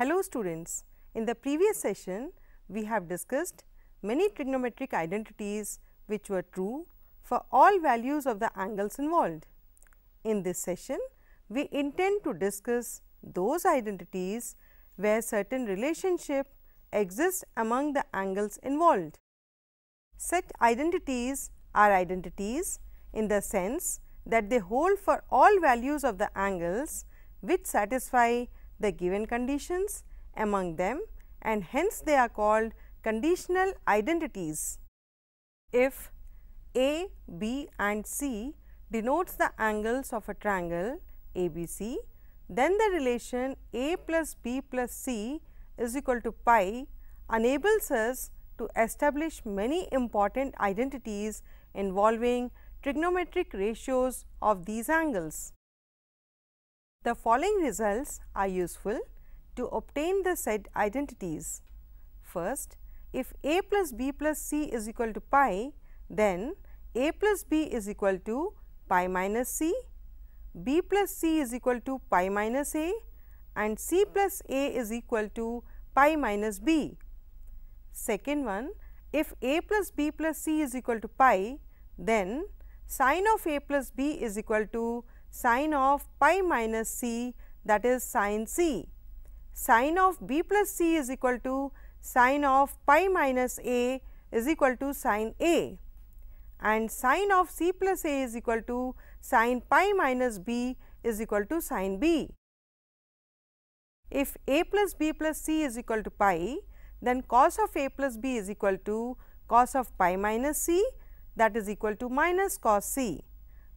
Hello students, in the previous session we have discussed many trigonometric identities which were true for all values of the angles involved. In this session, we intend to discuss those identities where certain relationship exists among the angles involved. Such identities are identities in the sense that they hold for all values of the angles which satisfy the given conditions among them and hence they are called conditional identities. If A, B and C denotes the angles of a triangle ABC, then the relation A plus B plus C is equal to pi enables us to establish many important identities involving trigonometric ratios of these angles. The following results are useful to obtain the said identities. First, if a plus b plus c is equal to pi, then a plus b is equal to pi minus c, b plus c is equal to pi minus a and c plus a is equal to pi minus b. Second one, if a plus b plus c is equal to pi, then sine of a plus b is equal to sine of pi minus c that is sine c. Sine of b plus c is equal to sine of pi minus a is equal to sine a and sine of c plus a is equal to sine pi minus b is equal to sine b. If a plus b plus c is equal to pi, then cos of a plus b is equal to cos of pi minus c that is equal to minus cos c.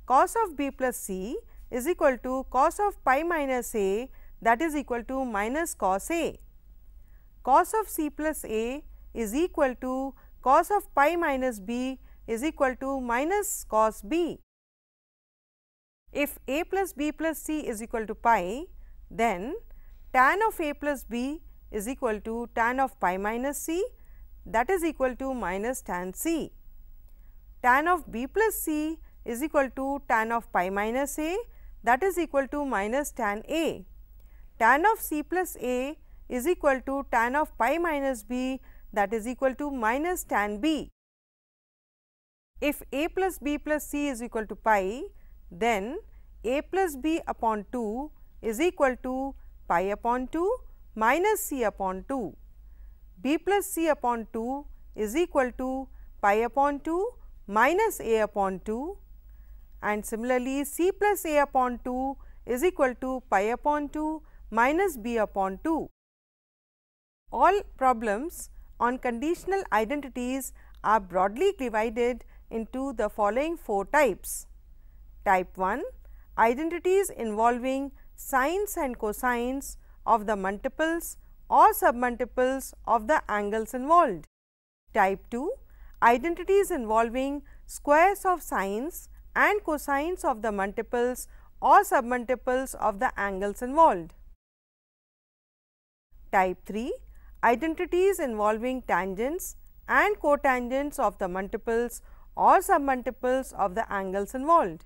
Cos of b plus c is equal to cos of pi minus a that is equal to minus cos a. Cos of c plus a is equal to cos of pi minus b is equal to minus cos b. If a plus b plus c is equal to pi, then tan of a plus b is equal to tan of pi minus c that is equal to minus tan c. Tan of b plus c is equal to tan of pi minus a that is equal to minus tan a. Tan of c plus a is equal to tan of pi minus b that is equal to minus tan b. If a plus b plus c is equal to pi, then a plus b upon 2 is equal to pi upon 2 minus c upon 2. b plus c upon 2 is equal to pi upon 2 minus a upon 2 and similarly c plus a upon 2 is equal to pi upon 2 minus b upon 2. All problems on conditional identities are broadly divided into the following four types. Type 1 identities involving sines and cosines of the multiples or submultiples of the angles involved. Type 2 identities involving squares of sines and cosines of the multiples or submultiples of the angles involved. Type 3 identities involving tangents and cotangents of the multiples or submultiples of the angles involved.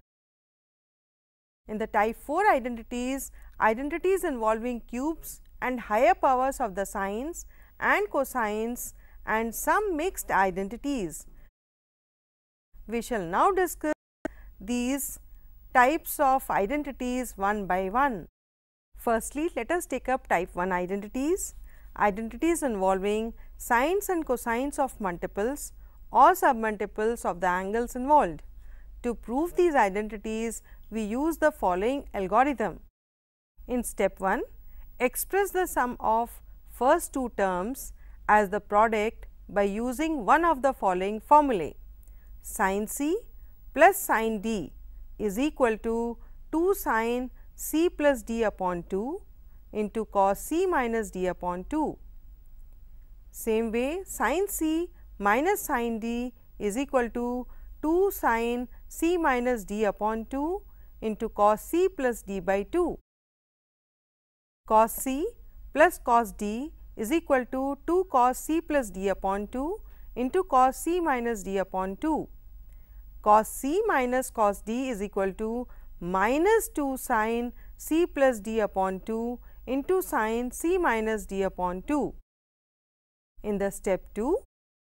In the type 4 identities, identities involving cubes and higher powers of the sines and cosines and some mixed identities. We shall now discuss these types of identities one by one. Firstly, let us take up type 1 identities, identities involving sines and cosines of multiples or submultiples of the angles involved. To prove these identities, we use the following algorithm. In step 1, express the sum of first two terms as the product by using one of the following formulae. Sin C plus sin D is equal to 2 sin C plus D upon 2 into cos C minus D upon 2. Same way sin C minus sin D is equal to 2 sin C minus D upon 2 into cos C plus D by 2. Cos C plus cos D is equal to 2 cos C plus D upon 2 into cos c minus d upon 2. Cos c minus cos d is equal to minus 2 sin c plus d upon 2 into sin c minus d upon 2. In the step 2,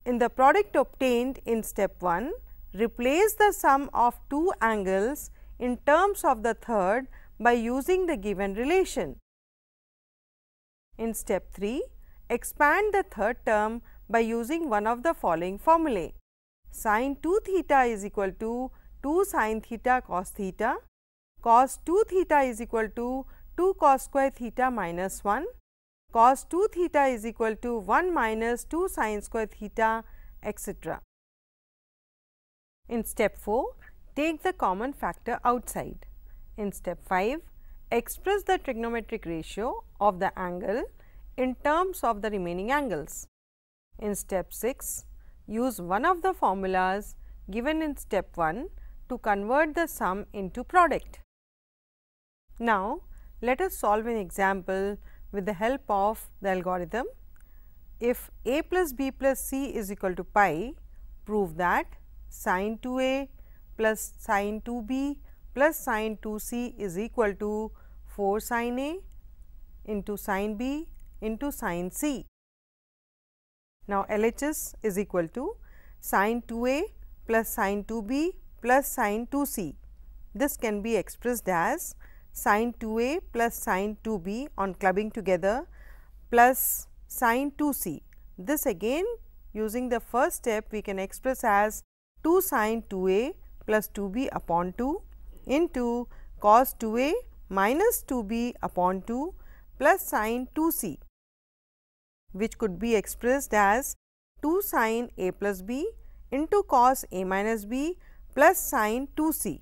in the product obtained in step 1, replace the sum of two angles in terms of the third by using the given relation. In step 3, expand the third term by using one of the following formulae. Sin 2 theta is equal to 2 sin theta cos theta, cos 2 theta is equal to 2 cos square theta minus 1, cos 2 theta is equal to 1 minus 2 sin square theta etc. In step 4, take the common factor outside. In step 5, express the trigonometric ratio of the angle in terms of the remaining angles. In step 6, use one of the formulas given in step 1 to convert the sum into product. Now, let us solve an example with the help of the algorithm. If a plus b plus c is equal to pi, prove that sin 2 a plus sin 2 b plus sin 2 c is equal to 4 sin a into sin b into sin c. Now, LHS is equal to sin 2 a plus sin 2 b plus sin 2 c. This can be expressed as sin 2 a plus sin 2 b on clubbing together plus sin 2 c. This again using the first step we can express as 2 sin 2 a plus 2 b upon 2 into cos 2 a minus 2 b upon 2 plus sin 2 c which could be expressed as 2 sin a plus b into cos a minus b plus sin 2 c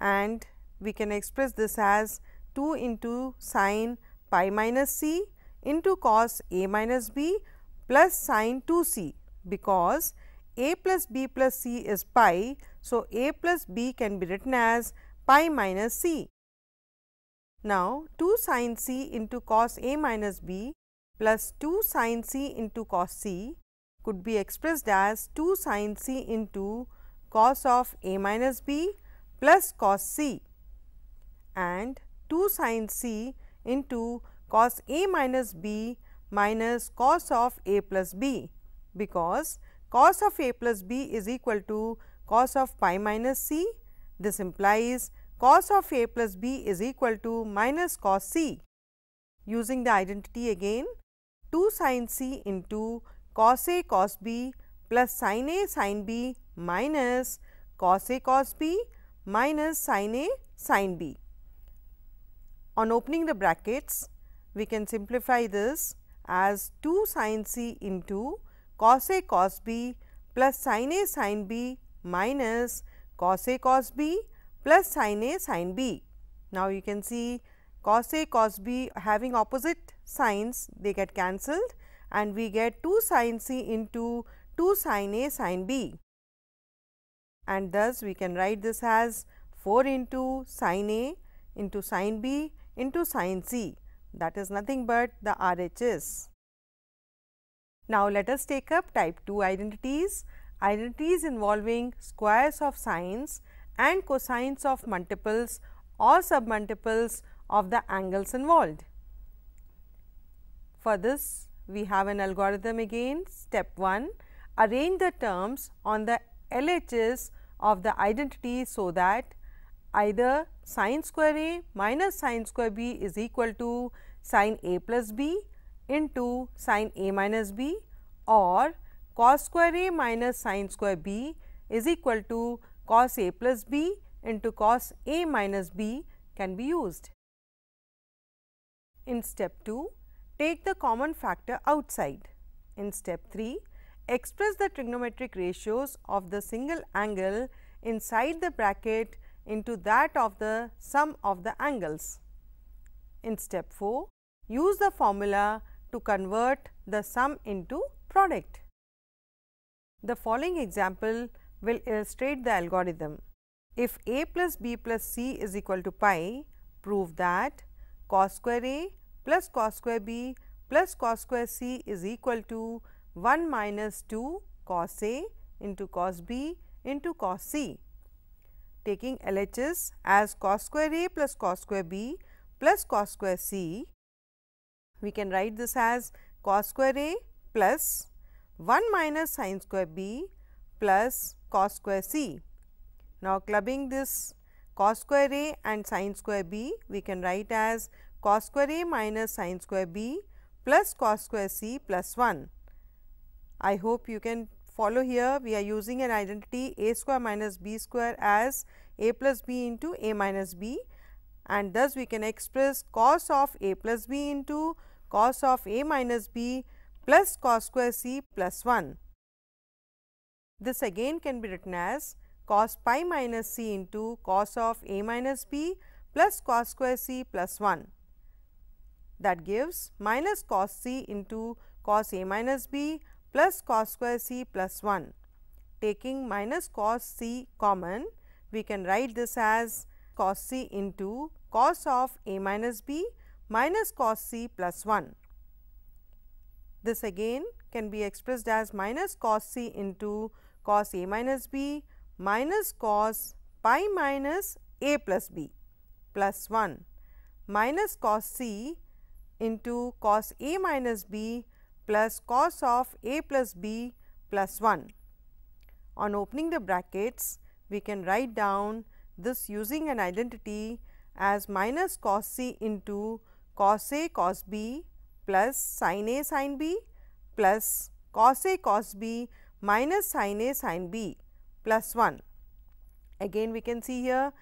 and we can express this as 2 into sin pi minus c into cos a minus b plus sin 2 c because a plus b plus c is pi. So, a plus b can be written as pi minus c. Now, 2 sin c into cos a minus b plus 2 sin c into cos c could be expressed as 2 sin c into cos of a minus b plus cos c and 2 sin c into cos a minus b minus cos of a plus b because cos of a plus b is equal to cos of pi minus c. This implies cos of a plus b is equal to minus cos c. Using the identity again, 2 sin c into cos a cos b plus sin a sin b minus cos a cos b minus sin a sin b. On opening the brackets, we can simplify this as 2 sin c into cos a cos b plus sin a sin b minus cos a cos b plus sin a sin b. Now, you can see cos a cos b having opposite signs they get cancelled and we get 2 sin c into 2 sin a sin b and thus we can write this as 4 into sin a into sin b into sin c that is nothing but the RHS. Now, let us take up type 2 identities, identities involving squares of sines and cosines of multiples or submultiples of the angles involved. For this, we have an algorithm again. Step 1, arrange the terms on the LHS of the identity so that either sin square a minus sin square b is equal to sin a plus b into sin a minus b or cos square a minus sin square b is equal to cos a plus b into cos a minus b can be used. In step 2, take the common factor outside. In step 3, express the trigonometric ratios of the single angle inside the bracket into that of the sum of the angles. In step 4, use the formula to convert the sum into product. The following example will illustrate the algorithm. If a plus b plus c is equal to pi, prove that cos square a plus cos square b plus cos square c is equal to 1 minus 2 cos A into cos B into cos C. Taking LHS as cos square A plus cos square B plus cos square C, we can write this as cos square A plus 1 minus sin square B plus cos square C. Now, clubbing this cos square A and sin square B, we can write as cos square A minus sin square B plus cos square C plus 1. I hope you can follow here we are using an identity a square minus b square as a plus b into a minus b and thus we can express cos of a plus b into cos of a minus b plus cos square c plus 1. This again can be written as cos pi minus c into cos of a minus b plus cos square c plus 1 that gives minus cos c into cos a minus b plus cos square c plus 1. Taking minus cos c common, we can write this as cos c into cos of a minus b minus cos c plus 1. This again can be expressed as minus cos c into cos a minus b minus cos pi minus a plus b plus 1 minus cos c into cos a minus b plus cos of a plus b plus 1. On opening the brackets, we can write down this using an identity as minus cos c into cos a cos b plus sin a sin b plus cos a cos b minus sin a sin b plus 1. Again we can see here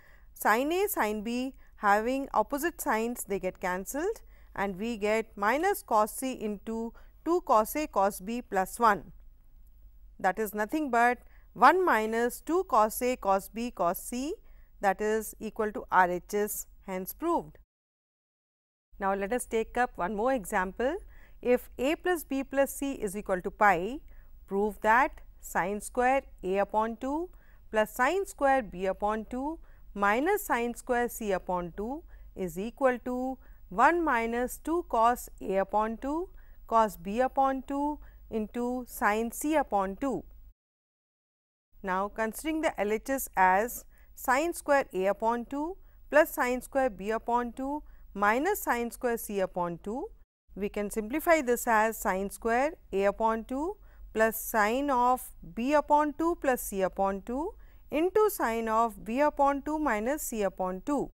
sin a sin b having opposite signs they get cancelled and we get minus cos c into 2 cos a cos b plus 1 that is nothing but 1 minus 2 cos a cos b cos c that is equal to RHS hence proved. Now, let us take up one more example. If a plus b plus c is equal to pi, prove that sine square a upon 2 plus sine square b upon 2 minus sine square c upon 2 is equal to 1 minus 2 cos a upon 2 cos b upon 2 into sin c upon 2. Now, considering the LHS as sin square a upon 2 plus sin square b upon 2 minus sin square c upon 2, we can simplify this as sin square a upon 2 plus sin of b upon 2 plus c upon 2 into sin of b upon 2 minus c upon 2.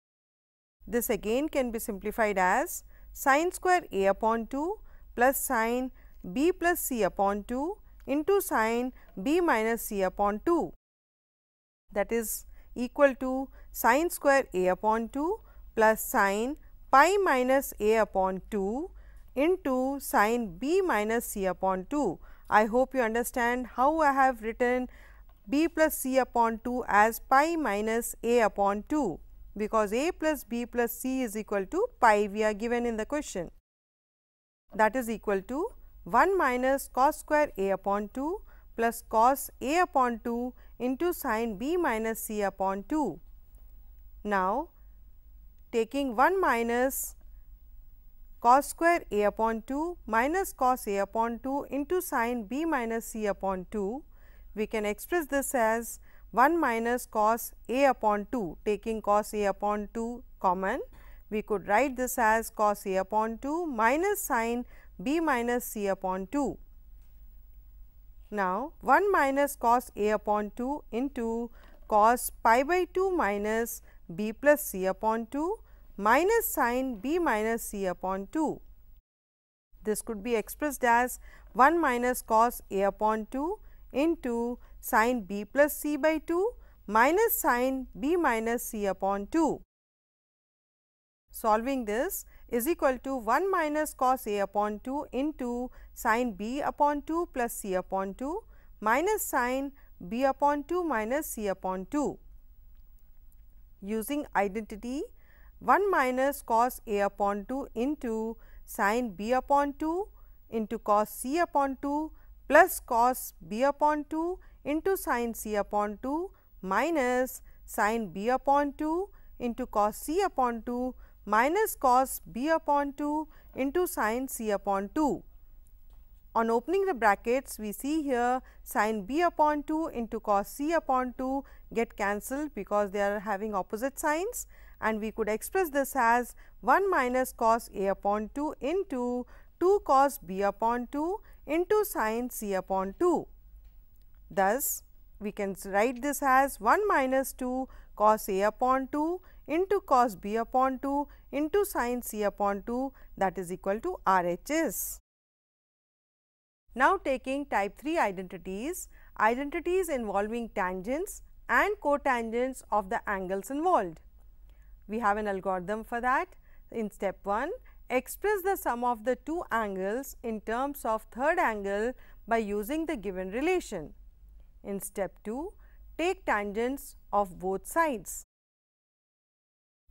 This again can be simplified as sin square a upon 2 plus sin b plus c upon 2 into sin b minus c upon 2 that is equal to sin square a upon 2 plus sin pi minus a upon 2 into sin b minus c upon 2. I hope you understand how I have written b plus c upon 2 as pi minus a upon 2 because a plus b plus c is equal to pi we are given in the question that is equal to 1 minus cos square a upon 2 plus cos a upon 2 into sin b minus c upon 2. Now, taking 1 minus cos square a upon 2 minus cos a upon 2 into sin b minus c upon 2, we can express this as 1 minus cos a upon 2 taking cos a upon 2 common we could write this as cos a upon 2 minus sin b minus c upon 2. Now, 1 minus cos a upon 2 into cos pi by 2 minus b plus c upon 2 minus sine b minus c upon 2. This could be expressed as 1 minus cos a upon 2 into sine b plus c by 2 minus sine b minus c upon 2. Solving this is equal to 1 minus cos a upon 2 into sine b upon 2 plus c upon 2 minus sine b upon 2 minus c upon 2. Using identity 1 minus cos a upon 2 into sin b upon 2 into cos c upon 2 plus cos b upon 2 into sin c upon 2 minus sin b upon 2 into cos c upon 2 minus cos b upon 2 into sin c upon 2. On opening the brackets we see here sin b upon 2 into cos c upon 2 get cancelled because they are having opposite signs and we could express this as 1 minus cos a upon 2 into 2 cos b upon 2 into sin c upon 2. Thus, we can write this as 1 minus 2 cos a upon 2 into cos b upon 2 into sin c upon 2 that is equal to RHS. Now, taking type 3 identities, identities involving tangents and cotangents of the angles involved. We have an algorithm for that. In step 1, express the sum of the two angles in terms of third angle by using the given relation. In step 2, take tangents of both sides.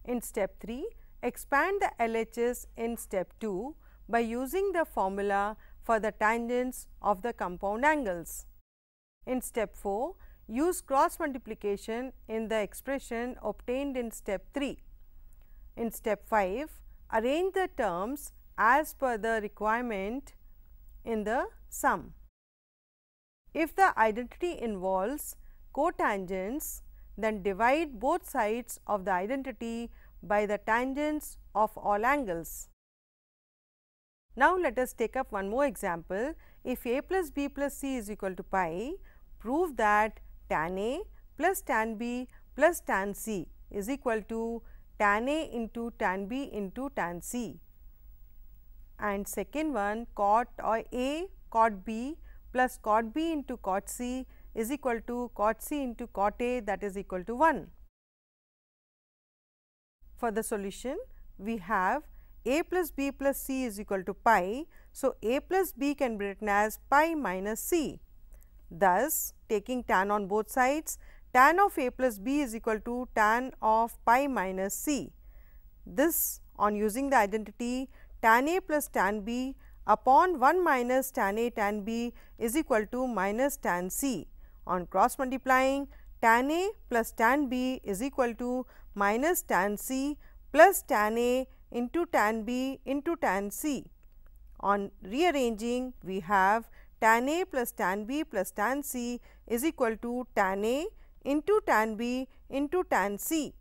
In step 3, expand the LHS in step 2 by using the formula for the tangents of the compound angles. In step 4, use cross multiplication in the expression obtained in step 3. In step 5, arrange the terms as per the requirement in the sum. If the identity involves cotangents, then divide both sides of the identity by the tangents of all angles. Now, let us take up one more example. If a plus b plus c is equal to pi, prove that tan a plus tan b plus tan c is equal to tan a into tan b into tan c. And second one cot or a cot b plus cot b into cot c is equal to cot c into cot a that is equal to 1. For the solution, we have a plus b plus c is equal to pi. So, a plus b can be written as pi minus c. Thus, taking tan on both sides, tan of a plus b is equal to tan of pi minus c. This on using the identity tan a plus tan b upon 1 minus tan a tan b is equal to minus tan c. On cross multiplying tan a plus tan b is equal to minus tan c plus tan a into tan B into tan C. On rearranging, we have tan A plus tan B plus tan C is equal to tan A into tan B into tan C.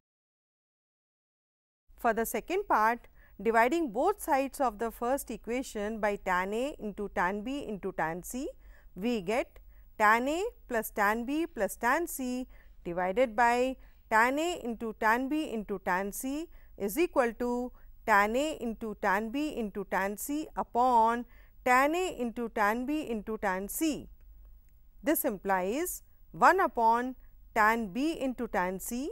For the second part, dividing both sides of the first equation by tan A into tan B into tan C, we get tan A plus tan B plus tan C divided by tan A into tan B into tan C is equal to tan A into tan B into tan C upon tan A into tan B into tan C. This implies 1 upon tan B into tan C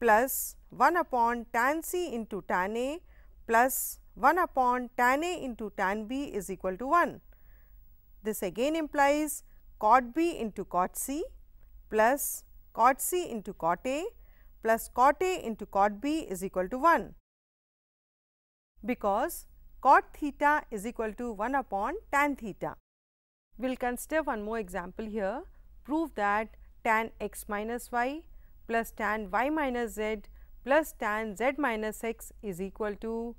plus 1 upon tan C into tan A plus 1 upon tan A into tan B is equal to 1. This again implies cot B into cot C plus cot C into cot A plus cot A into cot B is equal to 1 because cot theta is equal to 1 upon tan theta. We will consider one more example here. Prove that tan x minus y plus tan y minus z plus tan z minus x is equal to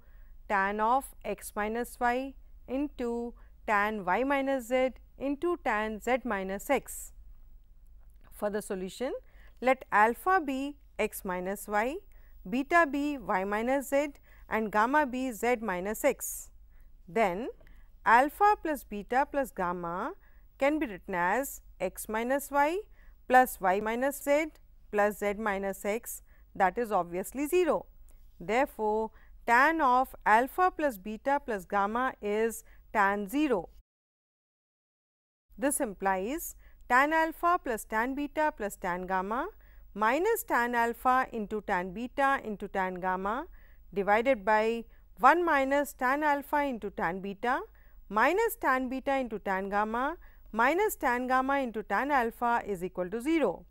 tan of x minus y into tan y minus z into tan z minus x. For the solution, let alpha be x minus y, beta be y minus z and gamma be z minus x. Then alpha plus beta plus gamma can be written as x minus y plus y minus z plus z minus x that is obviously 0. Therefore, tan of alpha plus beta plus gamma is tan 0. This implies tan alpha plus tan beta plus tan gamma minus tan alpha into tan beta into tan gamma divided by 1 minus tan alpha into tan beta minus tan beta into tan gamma minus tan gamma into tan alpha is equal to 0.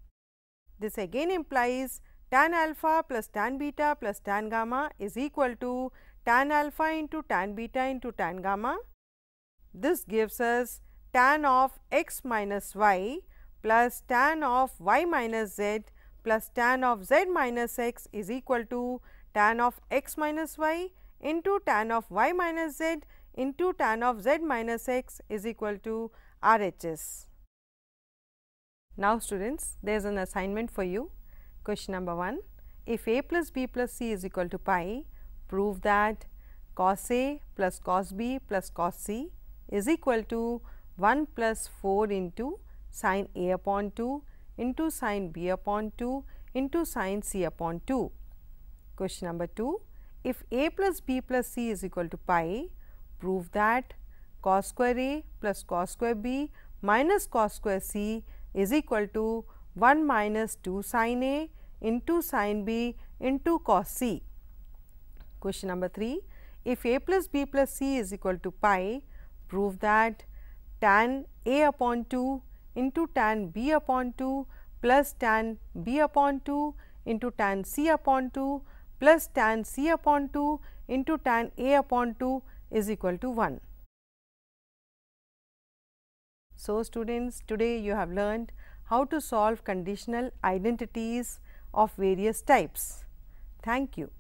This again implies tan alpha plus tan beta plus tan gamma is equal to tan alpha into tan beta into tan gamma. This gives us tan of x minus y plus tan of y minus z plus tan of z minus x is equal to tan of x minus y into tan of y minus z into tan of z minus x is equal to RHS. Now, students there is an assignment for you. Question number 1. If a plus b plus c is equal to pi, prove that cos a plus cos b plus cos c is equal to 1 plus 4 into sin a upon 2 into sin b upon 2 into sin c upon 2. Question number 2. If a plus b plus c is equal to pi, prove that cos square a plus cos square b minus cos square c is equal to 1 minus 2 sin a into sin b into cos c. Question number 3. If a plus b plus c is equal to pi, prove that tan a upon 2 into tan b upon 2 plus tan b upon 2 into tan c upon 2 plus tan C upon 2 into tan A upon 2 is equal to 1. So, students today you have learned how to solve conditional identities of various types. Thank you.